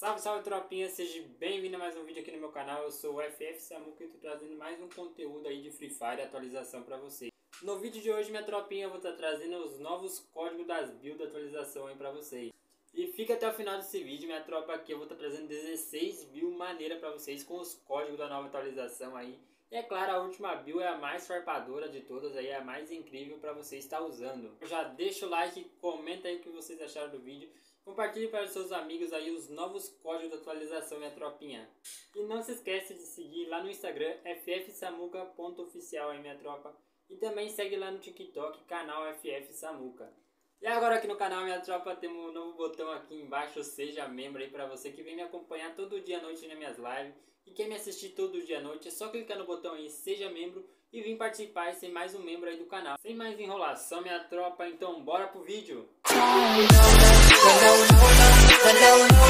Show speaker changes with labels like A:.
A: Salve, salve tropinha, seja bem-vindo a mais um vídeo aqui no meu canal. Eu sou o FF Samuca e estou trazendo mais um conteúdo aí de Free Fire atualização para vocês. No vídeo de hoje, minha tropinha, eu vou estar tá trazendo os novos códigos das builds atualização aí para vocês. E fica até o final desse vídeo, minha tropa aqui, eu vou estar tá trazendo 16 builds maneira para vocês com os códigos da nova atualização aí. E é claro, a última build é a mais farpadora de todas, aí é a mais incrível para você estar usando. Já deixa o like, comenta aí o que vocês acharam do vídeo. Compartilhe para os seus amigos aí os novos códigos de atualização, minha tropinha. E não se esqueça de seguir lá no Instagram, ffsamuca.oficial minha tropa. E também segue lá no TikTok, canal FF Samuca. E agora aqui no canal, minha tropa, temos um novo botão aqui embaixo, seja membro aí para você que vem me acompanhar todo dia à noite nas minhas lives. E quer me assistir todo dia à noite, é só clicar no botão aí, seja membro e vir participar e ser mais um membro aí do canal. Sem mais enrolação, minha tropa, então bora pro vídeo!
B: Hold